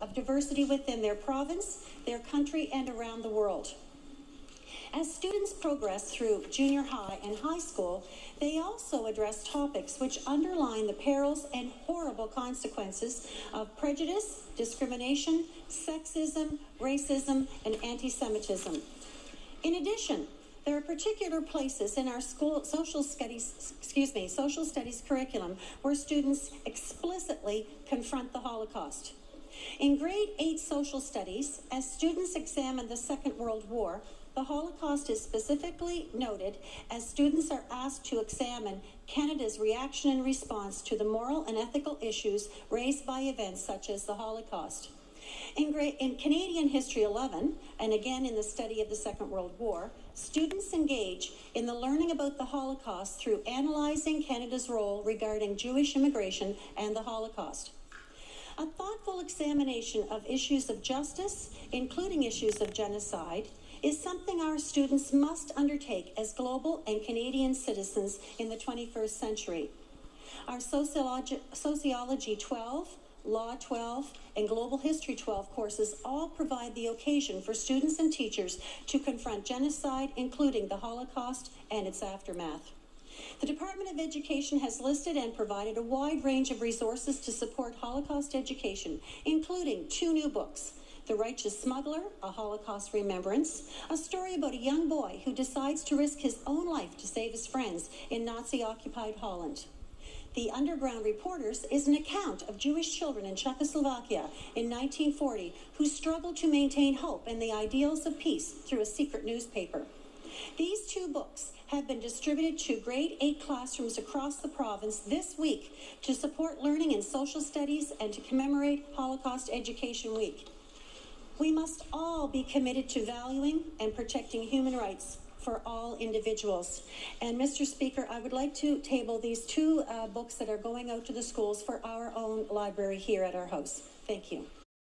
of diversity within their province, their country, and around the world. As students progress through junior high and high school, they also address topics which underline the perils and horrible consequences of prejudice, discrimination, sexism, racism, and anti Semitism. In addition, there are particular places in our school social studies, excuse me, social studies curriculum where students explicitly confront the Holocaust. In grade 8 social studies, as students examine the Second World War, the Holocaust is specifically noted as students are asked to examine Canada's reaction and response to the moral and ethical issues raised by events such as the Holocaust. In, in, Canadian History 11, and again in the study of the Second World War, students engage in the learning about the Holocaust through analyzing Canada's role regarding Jewish immigration and the Holocaust. A thoughtful examination of issues of justice, including issues of genocide, is something our students must undertake as global and Canadian citizens in the 21st century. Our Sociology, Sociology 12, Law 12, and Global History 12 courses all provide the occasion for students and teachers to confront genocide, including the Holocaust and its aftermath. The Department of Education has listed and provided a wide range of resources to support Holocaust education, including two new books. The Righteous Smuggler, A Holocaust Remembrance, a story about a young boy who decides to risk his own life to save his friends in Nazi occupied Holland. The Underground Reporters is an account of Jewish children in Czechoslovakia in 1940 who struggled to maintain hope and the ideals of peace through a secret newspaper. These two books have been distributed to grade 8 classrooms across the province this week to support learning in social studies and to commemorate Holocaust Education Week. We must all be committed to valuing and protecting human rights for all individuals. And Mr. Speaker, I would like to table these two uh, books that are going out to the schools for our own library here at our house. Thank you.